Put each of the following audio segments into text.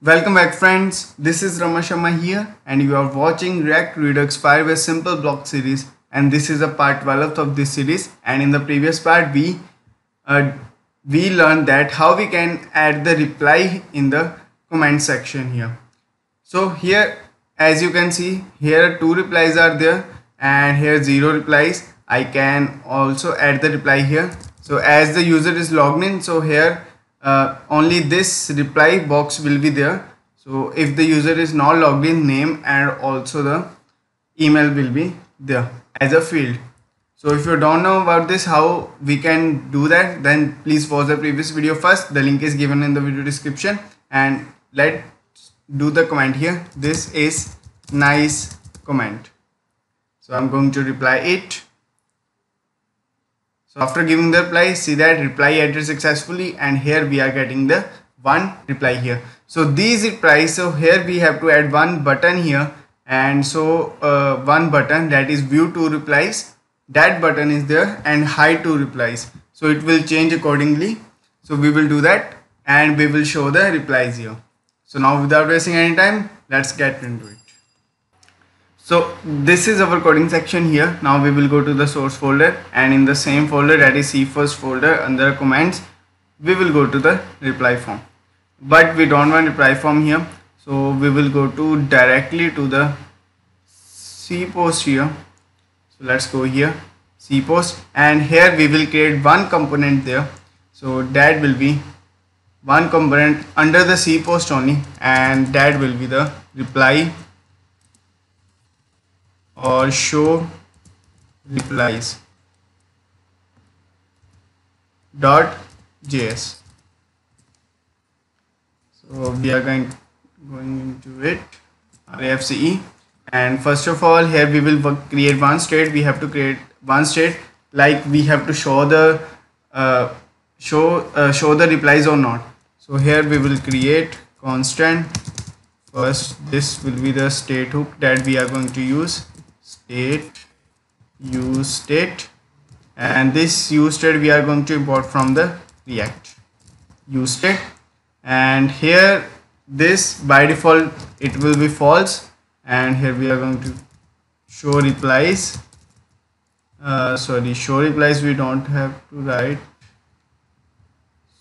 Welcome back friends, this is Raman Sharma here and you are watching React Redux Firebase Simple Blog series and this is a part 12th of this series and in the previous part we uh, we learned that how we can add the reply in the comment section here. So here as you can see here two replies are there and here zero replies. I can also add the reply here. So as the user is logged in so here uh, only this reply box will be there. So if the user is not logged in name and also the email will be there as a field. So if you don't know about this how we can do that then please watch the previous video first. The link is given in the video description. And let's do the comment here. This is nice comment. So i'm going to reply it after giving the reply, see that reply added successfully and here we are getting the one reply here. So these replies, so here we have to add one button here and so uh, one button that is view two replies. That button is there and hide two replies. So it will change accordingly. So we will do that and we will show the replies here. So now without wasting any time let's get into it so this is our coding section here. Now we will go to the source folder and in the same folder that is C first folder under commands we will go to the reply form. But we don't want reply form here so we will go to directly to the C post here. So let's go here C post and here we will create one component there. So that will be one component under the C post only and that will be the reply or show replies dot js. So we are going going into it RAFCE and first of all here we will create one state. We have to create one state. Like we have to show the uh, show uh, show the replies or not. So here we will create constant. First this will be the state hook that we are going to use state use state and this use state we are going to import from the react. Use state and here this by default it will be false and here we are going to show replies. Uh, sorry show replies we don't have to write.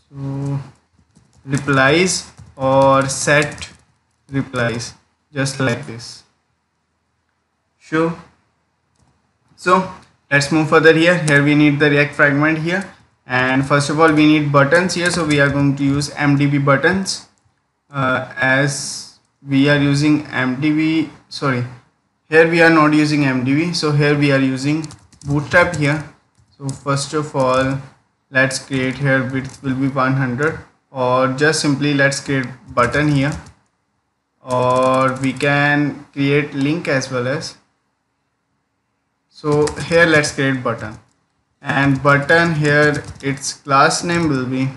So replies or set replies just like this show so let's move further here. Here we need the react fragment here. And first of all we need buttons here. So we are going to use mdb buttons uh, as we are using mdb sorry. Here we are not using mdb so here we are using bootstrap here. So first of all let's create here. Width will be 100 or just simply let's create button here. Or we can create link as well as so here let's create button. And button here its class name will be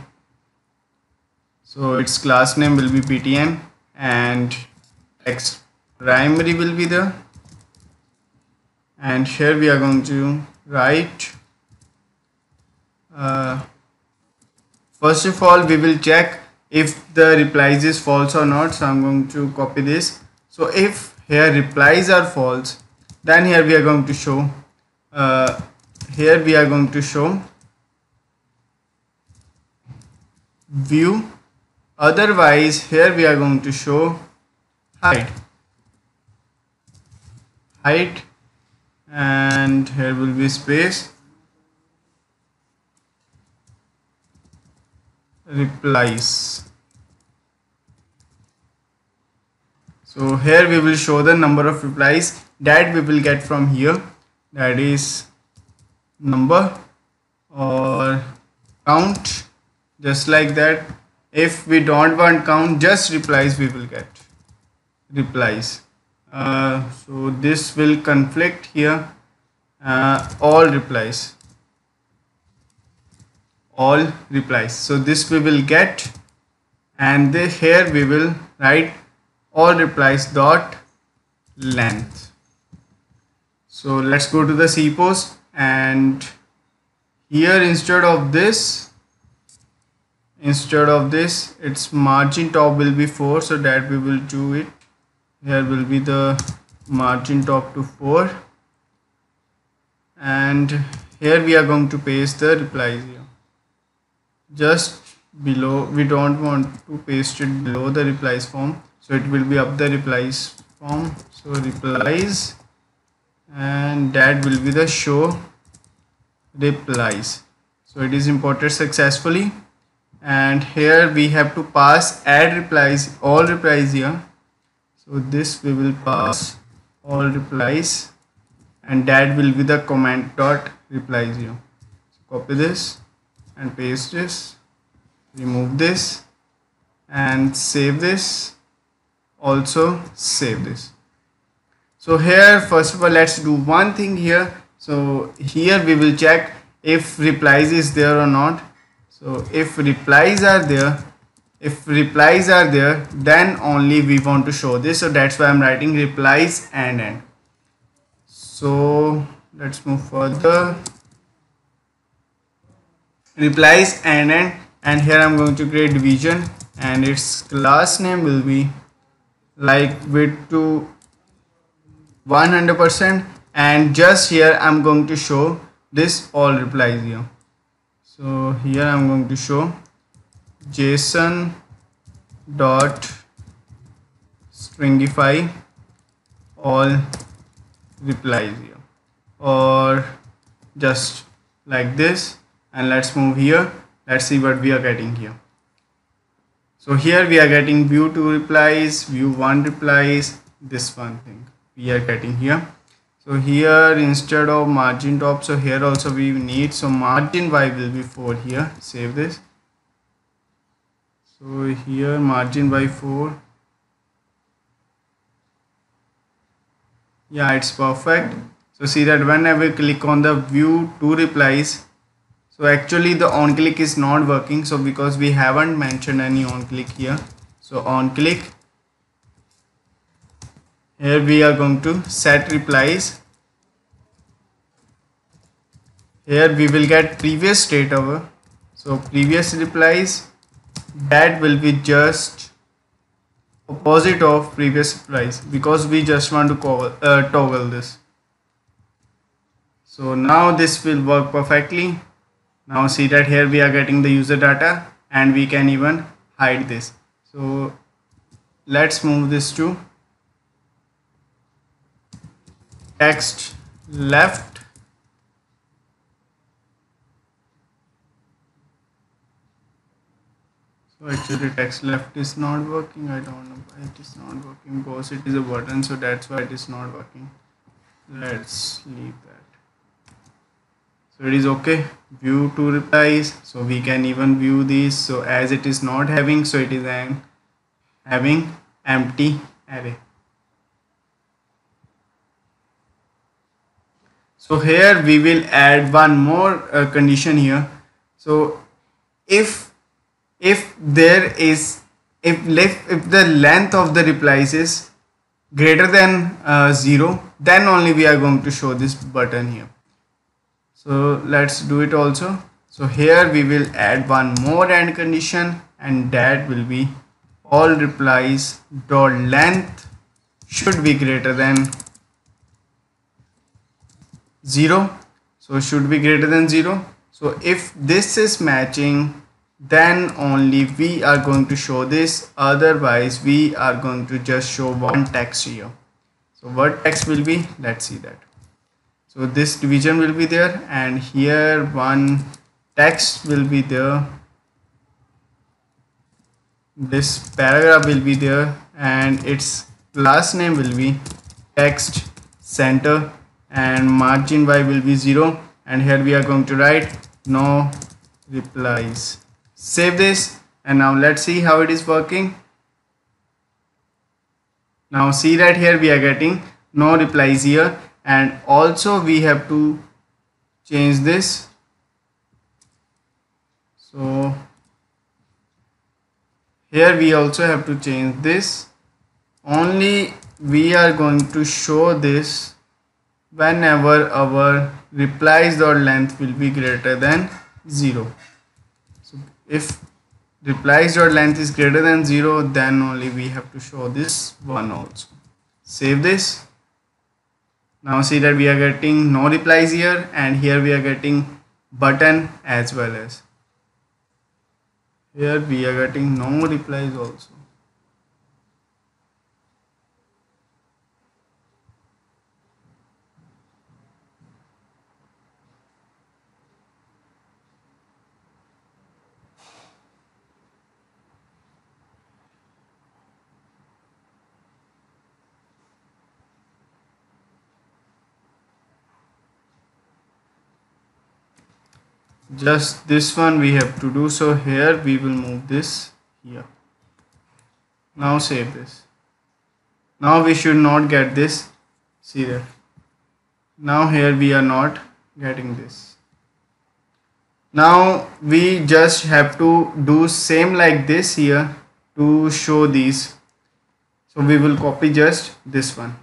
so its class name will be btn and text primary will be there. And here we are going to write uh, first of all we will check if the replies is false or not. So i'm going to copy this. So if here replies are false then here we are going to show uh, here we are going to show view. Otherwise here we are going to show height. Height. And here will be space. Replies. So here we will show the number of replies that we will get from here. That is number or count. Just like that if we don't want count just replies we will get. Replies. Uh, so this will conflict here. Uh, all replies. All replies. So this we will get. And here we will write all replies dot length so let's go to the cpost and here instead of this instead of this its margin top will be 4 so that we will do it. Here will be the margin top to 4 and here we are going to paste the replies here. Just below we don't want to paste it below the replies form. So it will be up the replies form. So replies and that will be the show replies. So it is imported successfully. And here we have to pass add replies all replies here. So this we will pass all replies. And that will be the comment dot replies here. So copy this and paste this remove this and save this. Also save this so here first of all let's do one thing here. So here we will check if replies is there or not. So if replies are there if replies are there then only we want to show this. So that's why i'm writing replies and end. So let's move further. Replies and end. And here i'm going to create division. And its class name will be like width to 100% and just here i'm going to show this all replies here. So here i'm going to show json dot stringify all replies here. Or just like this and let's move here. Let's see what we are getting here. So here we are getting view 2 replies view 1 replies this one thing we are getting here. So here instead of margin top so here also we need so margin y will be 4 here. Save this. So here margin by 4 yeah it's perfect. So see that whenever we click on the view two replies. So actually the on click is not working so because we haven't mentioned any on click here. So on click here we are going to set replies. Here we will get previous state over so previous replies that will be just opposite of previous replies because we just want to call, uh, toggle this. So now this will work perfectly. Now see that here we are getting the user data and we can even hide this. So let's move this to text left. So actually text left is not working. I don't know why it is not working. Because it is a button so that's why it is not working. Let's leave that. So it is okay. View to replies. So we can even view these. So as it is not having so it is an having empty array so here we will add one more uh, condition here. So if if there is if left if the length of the replies is greater than uh, 0 then only we are going to show this button here. So let's do it also. So here we will add one more end condition and that will be all replies dot length should be greater than 0 so should be greater than 0 so if this is matching then only we are going to show this. Otherwise we are going to just show one text here. So what text will be let's see that. So this division will be there and here one text will be there. This paragraph will be there and its class name will be text center and margin y will be 0 and here we are going to write no replies. Save this. And now let's see how it is working. Now see that here we are getting no replies here. And also we have to change this. So here we also have to change this. Only we are going to show this whenever our replies dot length will be greater than 0 so if replies dot length is greater than 0 then only we have to show this one also. Save this. Now see that we are getting no replies here and here we are getting button as well as here we are getting no replies also just this one we have to do. So here we will move this here. Now save this. Now we should not get this. See that? Now here we are not getting this. Now we just have to do same like this here to show these. So we will copy just this one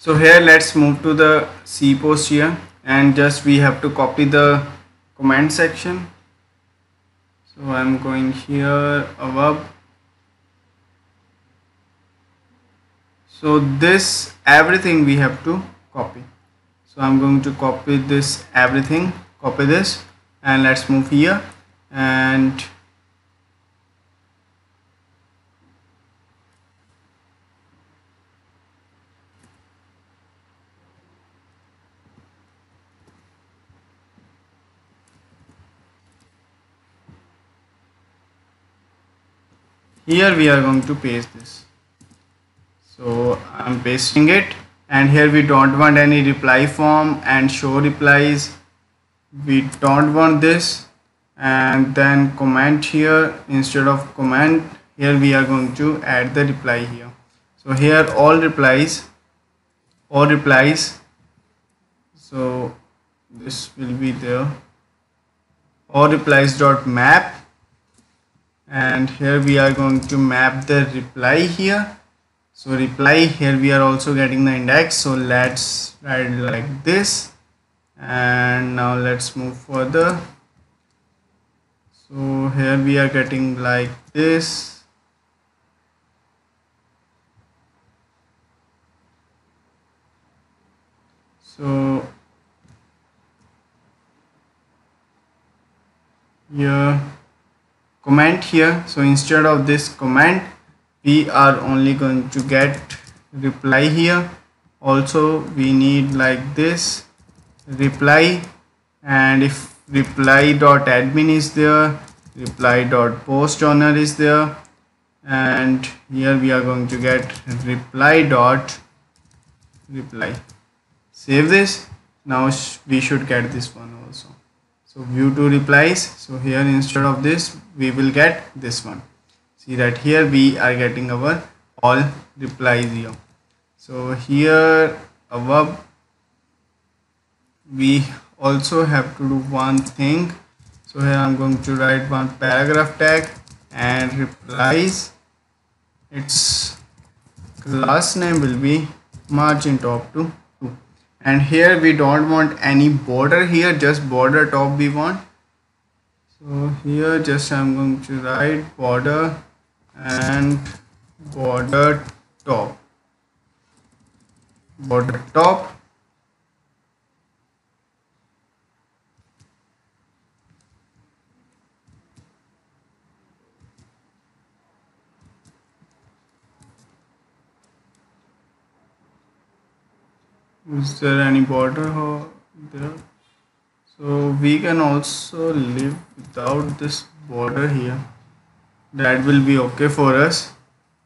so here let's move to the C post here. And just we have to copy the command section. So I'm going here above. So this everything we have to copy. So I'm going to copy this everything copy this. And let's move here. And here we are going to paste this. So I'm pasting it and here we don't want any reply form and show replies. We don't want this and then comment here. Instead of comment here we are going to add the reply here. So here all replies all replies. So this will be there all replies dot map and here we are going to map the reply here. So reply here we are also getting the index. So let's write like this. And now let's move further. So here we are getting like this. So here comment here. So instead of this comment we are only going to get reply here. Also we need like this reply. And if reply dot admin is there reply dot post owner is there. And here we are going to get reply dot reply. Save this. Now we should get this one also so view to replies. So here instead of this we will get this one. See that here we are getting our all replies here so here above we also have to do one thing. So here i'm going to write one paragraph tag and replies. Its class name will be margin top to and here we don't want any border here just border top we want. So here just I'm going to write border and border top. Border top is there any border there? So we can also live without this border here. That will be okay for us.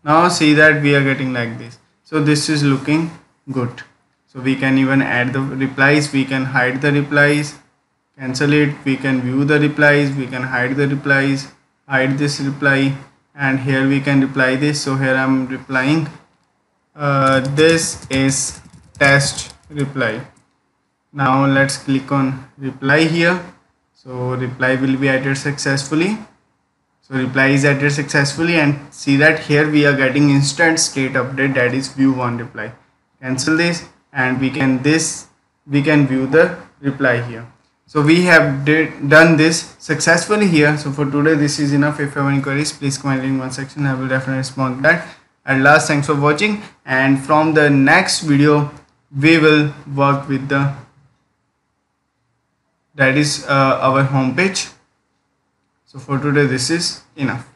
Now see that we are getting like this. So this is looking good. So we can even add the replies. We can hide the replies. Cancel it. We can view the replies. We can hide the replies. Hide this reply. And here we can reply this. So here i'm replying. Uh, this is test reply. Now let's click on reply here. So reply will be added successfully. So reply is added successfully and see that here we are getting instant state update that is view one reply. Cancel this and we can this we can view the reply here. So we have did, done this successfully here. So for today this is enough. If you have any queries please comment in one section. I will definitely respond that. At last thanks for watching. And from the next video we will work with the that is uh, our home page. So for today this is enough.